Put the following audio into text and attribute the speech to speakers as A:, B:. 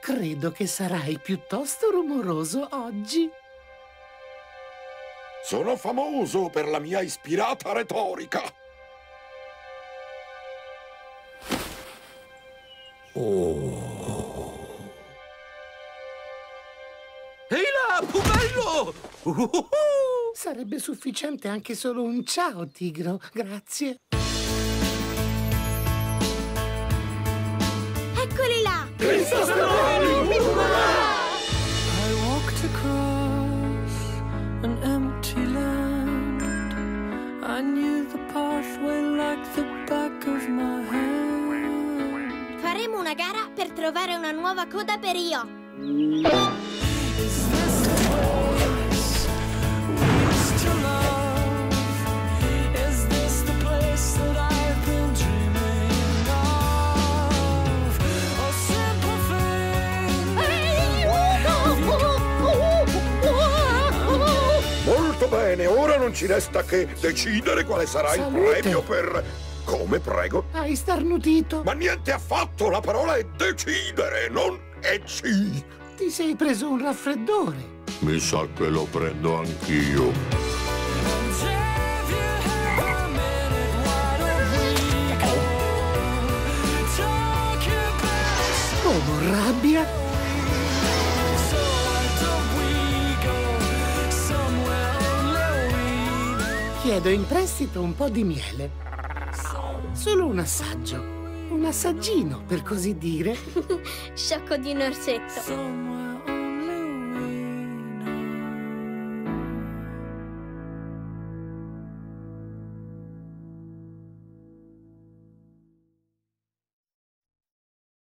A: Credo che sarai piuttosto rumoroso oggi.
B: Sono famoso per la mia ispirata retorica.
C: Ehi là, pupello! Uhuhu!
A: Sarebbe sufficiente anche solo un ciao, tigro. Grazie.
D: Across an empty land. I knew the pathway like the back of my hand.
E: Faremo una gara per trovare una nuova coda per io.
B: Bene, ora non ci resta che decidere quale sarà
A: Salute.
B: il premio per... Come, prego?
A: Hai starnutito.
B: Ma niente affatto, la parola è decidere, non ecci.
A: Ti sei preso un raffreddore.
B: Mi sa che lo prendo anch'io.
D: Have you
A: Chiedo in prestito un po' di miele. Solo un assaggio. Un assaggino, per così dire.
E: Sciocco di un orsetto.